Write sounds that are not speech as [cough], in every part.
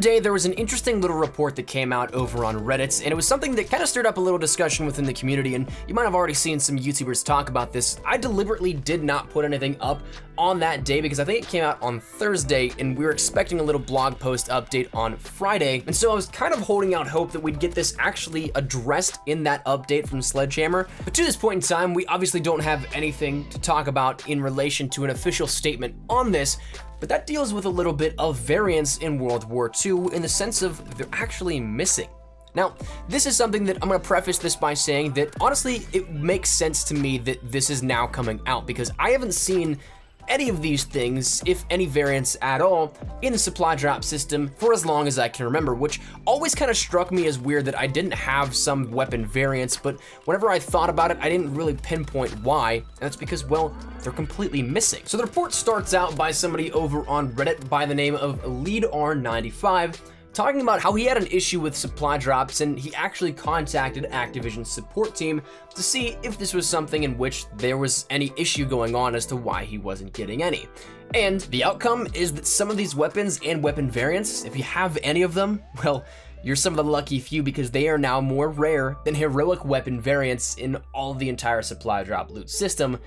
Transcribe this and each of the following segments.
day, there was an interesting little report that came out over on Reddit, and it was something that kind of stirred up a little discussion within the community, and you might have already seen some YouTubers talk about this. I deliberately did not put anything up on that day because I think it came out on Thursday, and we were expecting a little blog post update on Friday, and so I was kind of holding out hope that we'd get this actually addressed in that update from Sledgehammer. But to this point in time, we obviously don't have anything to talk about in relation to an official statement on this, but that deals with a little bit of variants in World War II in the sense of they're actually missing. Now, this is something that I'm gonna preface this by saying that honestly, it makes sense to me that this is now coming out because I haven't seen any of these things, if any variants at all, in the supply drop system for as long as I can remember, which always kind of struck me as weird that I didn't have some weapon variants, but whenever I thought about it, I didn't really pinpoint why, and that's because, well, they're completely missing. So the report starts out by somebody over on Reddit by the name of LeadR95, talking about how he had an issue with supply drops and he actually contacted Activision's support team to see if this was something in which there was any issue going on as to why he wasn't getting any. And the outcome is that some of these weapons and weapon variants, if you have any of them, [laughs] well, you're some of the lucky few because they are now more rare than heroic weapon variants in all the entire supply drop loot system,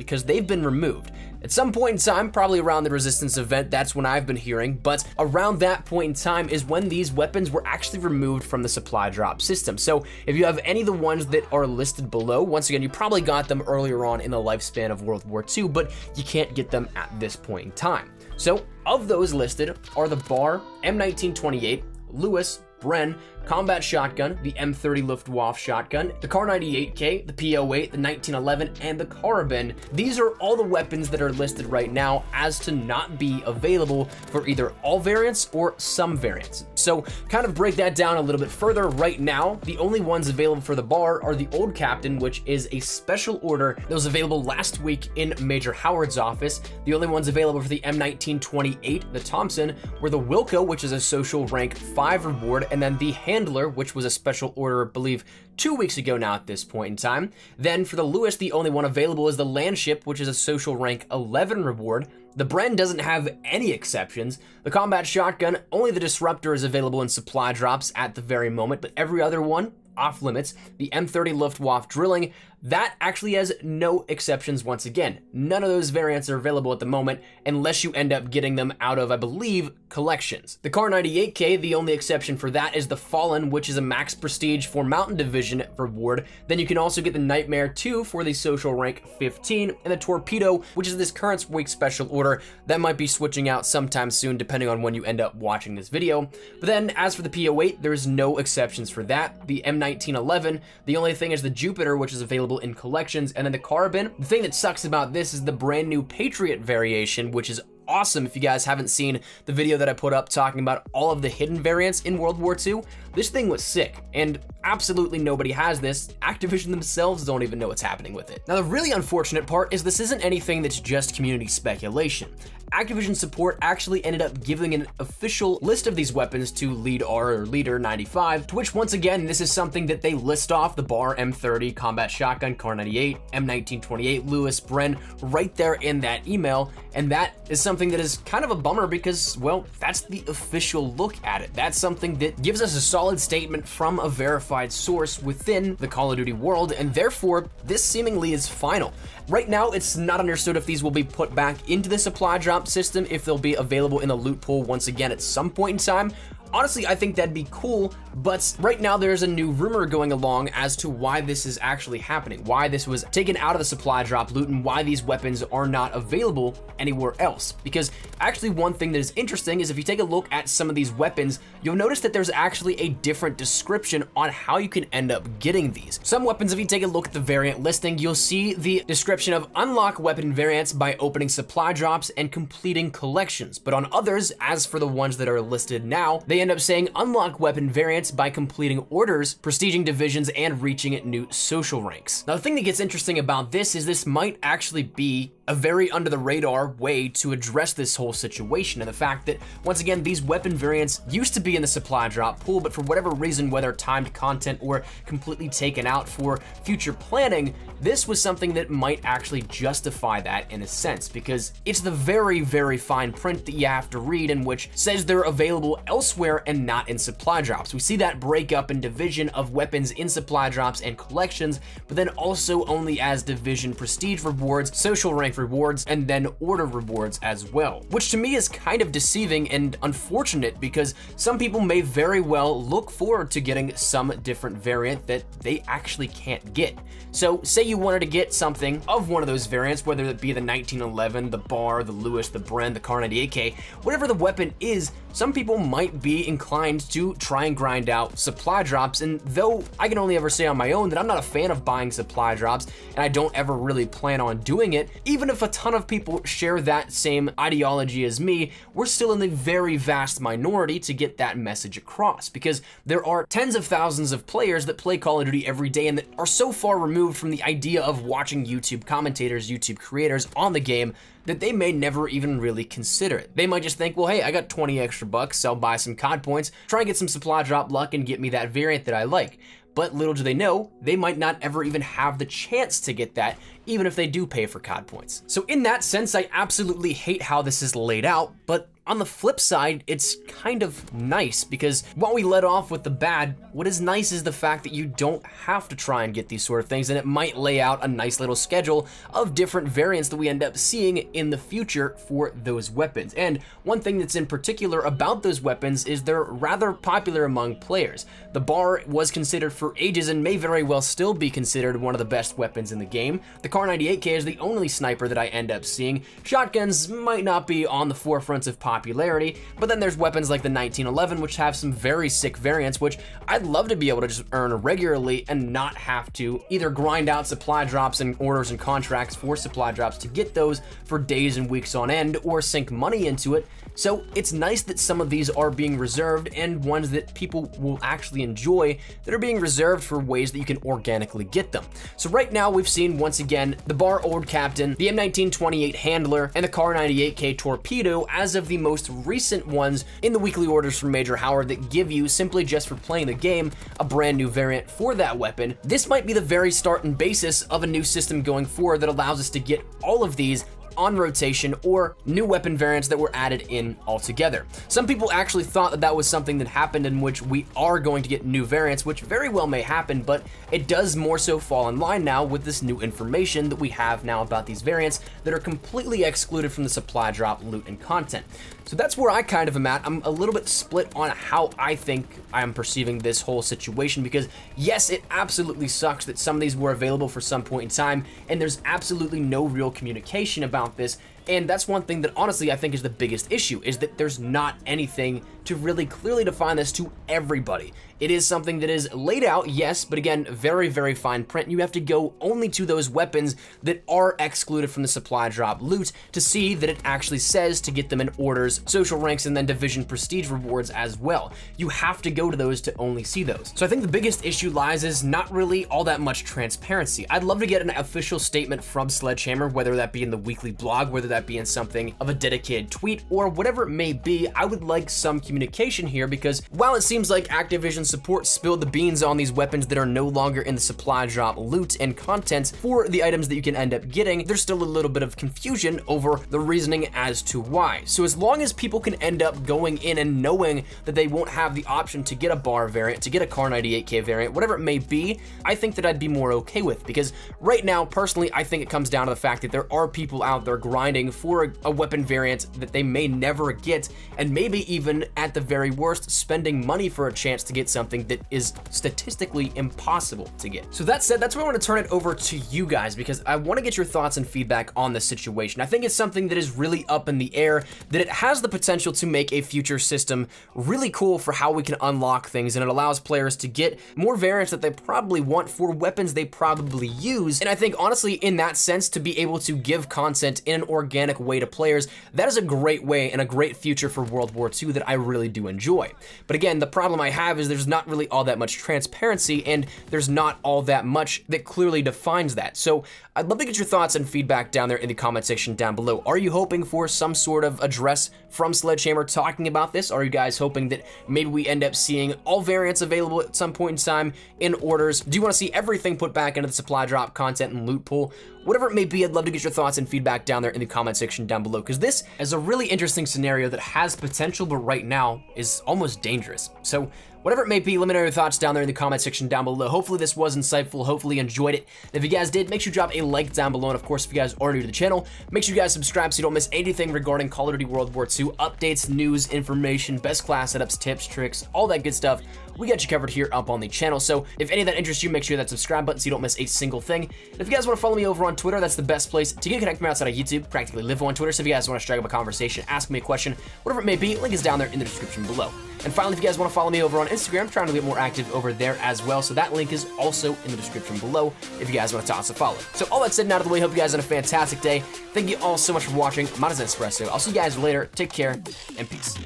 because they've been removed. At some point in time, probably around the Resistance event, that's when I've been hearing, but around that point in time is when these weapons were actually removed from the supply drop system. So if you have any of the ones that are listed below, once again, you probably got them earlier on in the lifespan of World War II, but you can't get them at this point in time. So of those listed are the BAR, M1928, Lewis, Bren, combat shotgun, the M30 Luftwaffe shotgun, the Kar 98K, the P08, the 1911, and the Karabin. These are all the weapons that are listed right now as to not be available for either all variants or some variants. So kind of break that down a little bit further, right now, the only ones available for the bar are the Old Captain, which is a special order that was available last week in Major Howard's office. The only ones available for the M1928, the Thompson, were the Wilco, which is a social rank 5 reward, and then the Handler, which was a special order, I believe, two weeks ago now at this point in time. Then for the Lewis, the only one available is the Landship, which is a social rank 11 reward. The Bren doesn't have any exceptions. The combat shotgun, only the disruptor is available in supply drops at the very moment, but every other one off limits. The M30 Luftwaffe drilling, that actually has no exceptions once again. None of those variants are available at the moment unless you end up getting them out of, I believe, collections. The Kar 98K, the only exception for that is the Fallen, which is a max prestige for Mountain Division reward. Then you can also get the Nightmare 2 for the social rank 15, and the Torpedo, which is this current week special order that might be switching out sometime soon depending on when you end up watching this video. But then as for the P08, there's no exceptions for that. The M1911, the only thing is the Jupiter, which is available in collections. And then the Karabin, the thing that sucks about this is the brand new Patriot variation, which is awesome if you guys haven't seen the video that I put up talking about all of the hidden variants in World War II. This thing was sick, and absolutely nobody has this. Activision themselves don't even know what's happening with it. Now, the really unfortunate part is this isn't anything that's just community speculation. Activision support actually ended up giving an official list of these weapons to Lead R or Leader 95, to which once again, this is something that they list off the BAR M30, Combat Shotgun, Kar 98, M1928, Lewis, Bren, right there in that email. And that is something that is kind of a bummer because, well, that's the official look at it. That's something that gives us a solid statement from a verified source within the Call of Duty world, and therefore, this seemingly is final. Right now, it's not understood if these will be put back into the supply drop system, if they'll be available in the loot pool once again at some point in time. Honestly, I think that'd be cool, but right now there's a new rumor going along as to why this is actually happening, why this was taken out of the supply drop loot, and why these weapons are not available anywhere else. Because actually one thing that is interesting is if you take a look at some of these weapons, you'll notice that there's actually a different description on how you can end up getting these. Some weapons, if you take a look at the variant listing, you'll see the description of unlock weapon variants by opening supply drops and completing collections. But on others, as for the ones that are listed now, they end up saying unlock weapon variants by completing orders, prestiging divisions, and reaching new social ranks. Now, the thing that gets interesting about this is this might actually be a very under the radar way to address this whole situation and the fact that, once again, these weapon variants used to be in the supply drop pool, but for whatever reason, whether timed content or completely taken out for future planning, this was something that might actually justify that in a sense, because it's the very, very fine print that you have to read in which says they're available elsewhere and not in supply drops. We see that breakup and division of weapons in supply drops and collections, but then also only as division prestige rewards, social rank rewards, and then order rewards as well, which to me is kind of deceiving and unfortunate because some people may very well look forward to getting some different variant that they actually can't get. So say you wanted to get something of one of those variants, whether it be the 1911, the Bar, the Lewis, the Bren, the Kar 98K, whatever the weapon is, some people might be inclined to try and grind out supply drops. And though I can only ever say on my own that I'm not a fan of buying supply drops and I don't ever really plan on doing it, even if a ton of people share that same ideology as me, we're still in the very vast minority to get that message across because there are tens of thousands of players that play Call of Duty every day and that are so far removed from the idea of watching YouTube commentators, YouTube creators on the game that they may never even really consider it. They might just think, well, hey, I got 20 extra bucks, so I'll buy some COD points, try and get some supply drop luck and get me that variant that I like. But little do they know, they might not ever even have the chance to get that, even if they do pay for COD points. So in that sense, I absolutely hate how this is laid out, but on the flip side, it's kind of nice because while we let off with the bad, what is nice is the fact that you don't have to try and get these sort of things and it might lay out a nice little schedule of different variants that we end up seeing in the future for those weapons. And one thing that's in particular about those weapons is they're rather popular among players. The bar was considered for ages and may very well still be considered one of the best weapons in the game. The Kar 98K is the only sniper that I end up seeing. Shotguns might not be on the forefronts of popularity popularity, but then there's weapons like the 1911, which have some very sick variants, which I'd love to be able to just earn regularly and not have to either grind out supply drops and orders and contracts for supply drops to get those for days and weeks on end or sink money into it. So it's nice that some of these are being reserved and ones that people will actually enjoy that are being reserved for ways that you can organically get them. So right now we've seen once again the Bar Old Captain, the M1928 Handler, and the Kar 98K Torpedo as of the most recent ones in the weekly orders from Major Howard that give you, simply just for playing the game, a brand new variant for that weapon. This might be the very start and basis of a new system going forward that allows us to get all of these on rotation or new weapon variants that were added in altogether. Some people actually thought that that was something that happened in which we are going to get new variants, which very well may happen, but it does more so fall in line now with this new information that we have now about these variants that are completely excluded from the supply drop, loot, and content. So that's where I kind of am at. I'm a little bit split on how I think I am perceiving this whole situation because yes, it absolutely sucks that some of these were available for some point in time and there's absolutely no real communication about this and that's one thing that honestly I think is the biggest issue is that there's not anything to really clearly define this to everybody. It is something that is laid out, yes, but again, very, very fine print. You have to go only to those weapons that are excluded from the supply drop loot to see that it actually says to get them in orders, social ranks, and then division prestige rewards as well. You have to go to those to only see those. So I think the biggest issue lies is not really all that much transparency. I'd love to get an official statement from Sledgehammer, whether that be in the weekly blog, whether that be in something of a dedicated tweet, or whatever it may be. I would like some communication here because while it seems like Activision support spilled the beans on these weapons that are no longer in the supply drop loot and contents for the items that you can end up getting, there's still a little bit of confusion over the reasoning as to why. So as long as people can end up going in and knowing that they won't have the option to get a bar variant, to get a Kar 98K variant, whatever it may be, I think that I'd be more okay with because right now, personally, I think it comes down to the fact that there are people out there grinding for a weapon variant that they may never get and maybe even at the very worst spending money for a chance to get something that is statistically impossible to get. So that said, that's why I want to turn it over to you guys because I want to get your thoughts and feedback on this situation. I think it's something that is really up in the air, that it has the potential to make a future system really cool for how we can unlock things and it allows players to get more variants that they probably want for weapons they probably use. And I think honestly, in that sense, to be able to give content in an organic way to players, that is a great way and a great future for World War II that I really do enjoy. But again, the problem I have is there's not really all that much transparency and there's not all that much that clearly defines that. So I'd love to get your thoughts and feedback down there in the comment section down below. Are you hoping for some sort of address from Sledgehammer talking about this? Are you guys hoping that maybe we end up seeing all variants available at some point in time in orders? Do you want to see everything put back into the supply drop content and loot pool? Whatever it may be, I'd love to get your thoughts and feedback down there in the comment section down below because this is a really interesting scenario that has potential, but right now is almost dangerous. So Whatever it may be, let me know your thoughts down there in the comment section down below. Hopefully this was insightful, hopefully you enjoyed it. And if you guys did, make sure you drop a like down below. And of course, if you guys are new to the channel, make sure you guys subscribe so you don't miss anything regarding Call of Duty World War II, updates, news, information, best class setups, tips, tricks, all that good stuff we got you covered here up on the channel. So if any of that interests you, make sure that subscribe button so you don't miss a single thing. And if you guys want to follow me over on Twitter, that's the best place to get connected outside of YouTube. Practically live on Twitter. So if you guys want to strike up a conversation, ask me a question, whatever it may be, link is down there in the description below. And finally, if you guys want to follow me over on Instagram, I'm trying to get more active over there as well. So that link is also in the description below if you guys want to toss a follow. So all that said and out of the way, hope you guys had a fantastic day. Thank you all so much for watching. I'm Espresso. I'll see you guys later. Take care and peace.